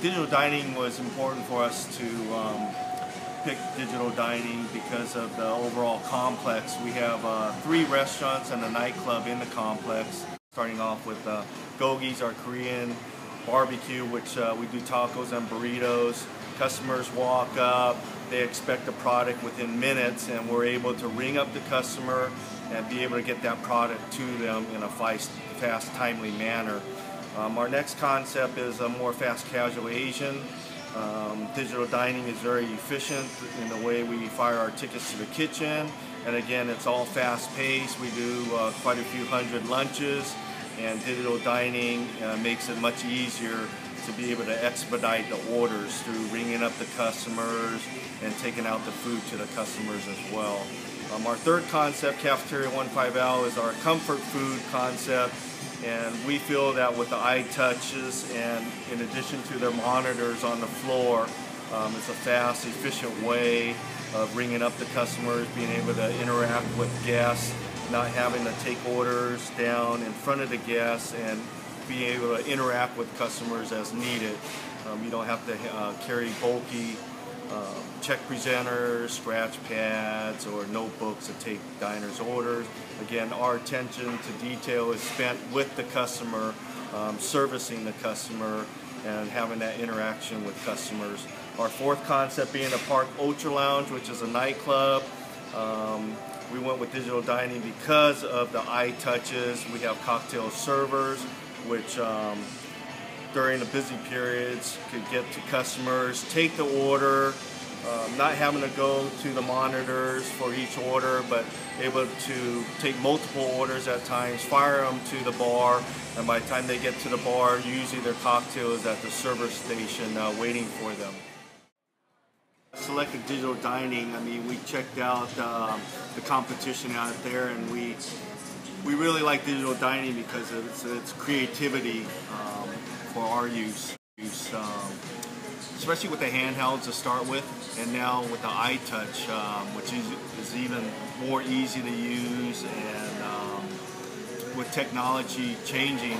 digital dining was important for us to um, pick digital dining because of the overall complex. We have uh, three restaurants and a nightclub in the complex, starting off with uh, Gogi's, our Korean barbecue, which uh, we do tacos and burritos. Customers walk up, they expect a product within minutes, and we're able to ring up the customer and be able to get that product to them in a fast, fast timely manner. Um, our next concept is a more fast casual Asian. Um, digital dining is very efficient in the way we fire our tickets to the kitchen. And again, it's all fast paced. We do uh, quite a few hundred lunches and digital dining uh, makes it much easier to be able to expedite the orders through ringing up the customers and taking out the food to the customers as well. Um, our third concept, Cafeteria 15L, is our comfort food concept and we feel that with the iTouches and in addition to their monitors on the floor, um, it's a fast, efficient way of ringing up the customers, being able to interact with guests, not having to take orders down in front of the guests and being able to interact with customers as needed. Um, you don't have to uh, carry bulky um, check presenters, scratch pads, or notebooks to take diners' orders. Again, our attention to detail is spent with the customer, um, servicing the customer, and having that interaction with customers. Our fourth concept being the Park Ultra Lounge, which is a nightclub. Um, we went with digital dining because of the iTouches. We have cocktail servers, which um, during the busy periods could get to customers, take the order, um, not having to go to the monitors for each order, but able to take multiple orders at times, fire them to the bar, and by the time they get to the bar, usually their cocktail is at the server station uh, waiting for them. Selected digital dining, I mean, we checked out um, the competition out there and we we really like digital dining because it's, it's creativity um, for our use. use um, especially with the handhelds to start with, and now with the iTouch, um, which is, is, even more easy to use, and um, with technology changing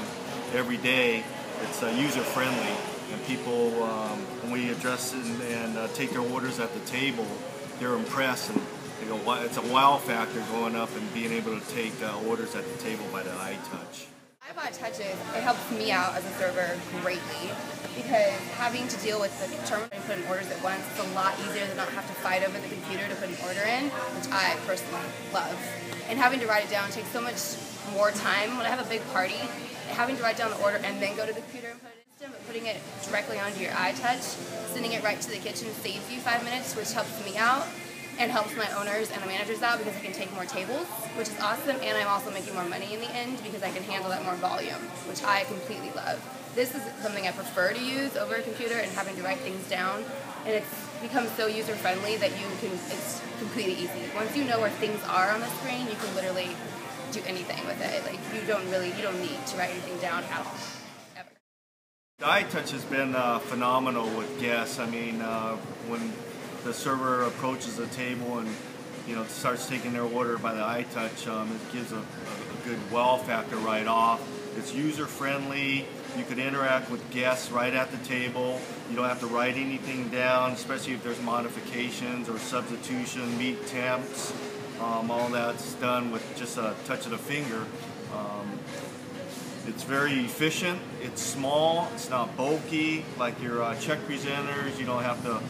every day, it's uh, user friendly, and people, um, when we address and, and uh, take their orders at the table, they're impressed, and it's a wow factor going up and being able to take uh, orders at the table by the iTouch iPod Touches, it helps me out as a server greatly because having to deal with the terminal and put in orders at once is a lot easier than not have to fight over the computer to put an order in, which I personally love. And having to write it down takes so much more time. When I have a big party, having to write down the order and then go to the computer and put it in, but putting it directly onto your iTouch, sending it right to the kitchen saves you five minutes, which helps me out and helps my owners and the managers out because I can take more tables, which is awesome, and I'm also making more money in the end because I can handle that more volume, which I completely love. This is something I prefer to use over a computer and having to write things down, and it's become so user friendly that you can, it's completely easy. Once you know where things are on the screen, you can literally do anything with it. Like, you don't really, you don't need to write anything down at all. Ever. The iTouch has been uh, phenomenal with guests. I mean, uh, when the server approaches the table and you know starts taking their order by the iTouch, um, it gives a, a, a good wow factor right off. It's user friendly. You could interact with guests right at the table. You don't have to write anything down, especially if there's modifications or substitution, meat temps. Um, all that's done with just a touch of the finger. Um, it's very efficient. It's small. It's not bulky like your uh, check presenters. You don't have to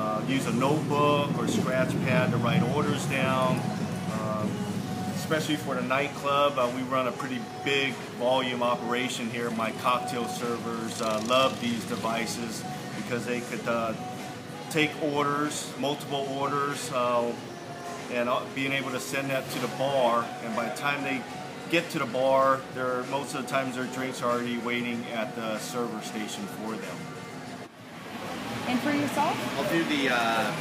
uh, use a notebook or scratch pad to write orders down. Um, especially for the nightclub, uh, we run a pretty big volume operation here. My cocktail servers uh, love these devices because they could uh, take orders, multiple orders, uh, and uh, being able to send that to the bar. And by the time they get to the bar, most of the times their drinks are already waiting at the server station for them. And for yourself? I'll do the. Uh,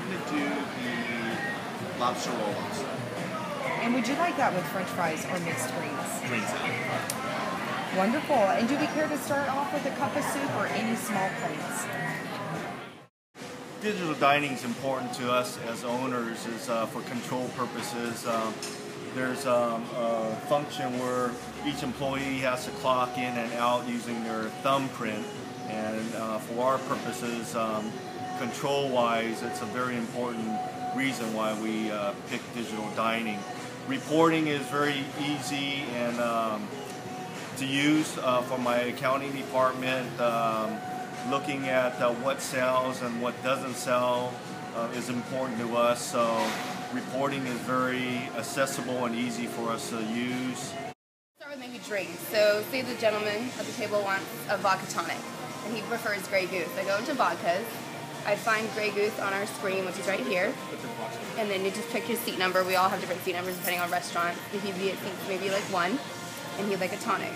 I'm gonna do the lobster roll-ups. And would you like that with French fries or mixed greens? Green salad. Wonderful. And do we care to start off with a cup of soup or any small plates? Digital dining is important to us as owners, is uh, for control purposes. Um, there's um, a function where each employee has to clock in and out using their thumbprint. And uh, for our purposes, um, control-wise, it's a very important reason why we uh, pick digital dining. Reporting is very easy and um, to use uh, for my accounting department. Um, looking at uh, what sells and what doesn't sell uh, is important to us. So reporting is very accessible and easy for us to use. Start with maybe drinks. So say the gentleman at the table wants a vodka tonic and he prefers Grey Goose. I go into vodkas. I find Grey Goose on our screen, which is right here. And then you just pick your seat number. We all have different seat numbers depending on restaurant. If he'd be at seat maybe like one, and he'd like a tonic.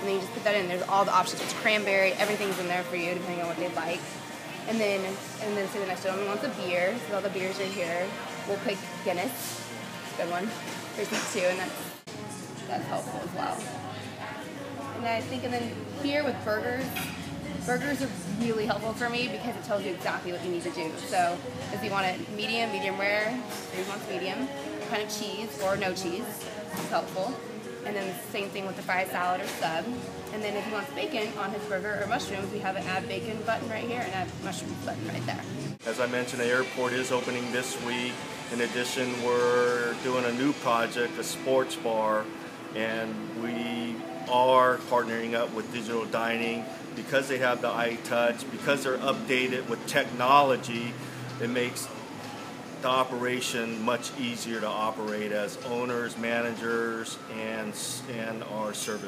And then you just put that in. There's all the options. It's cranberry. Everything's in there for you depending on what they like. And then and then say the next gentleman wants a beer. So all the beers are here. We'll pick Guinness. Good one. Seat two, and that's that's helpful as well. And I think, and then here with burgers, burgers are really helpful for me because it tells you exactly what you need to do. So if you want it medium, medium rare, he wants medium, kind of cheese or no cheese, it's helpful. And then the same thing with the fried salad or sub. And then if he wants bacon on his burger or mushrooms, we have an add bacon button right here and add mushrooms button right there. As I mentioned, the airport is opening this week. In addition, we're doing a new project, a sports bar, and we are partnering up with Digital Dining because they have the iTouch, because they're updated with technology. It makes the operation much easier to operate as owners, managers, and and our service.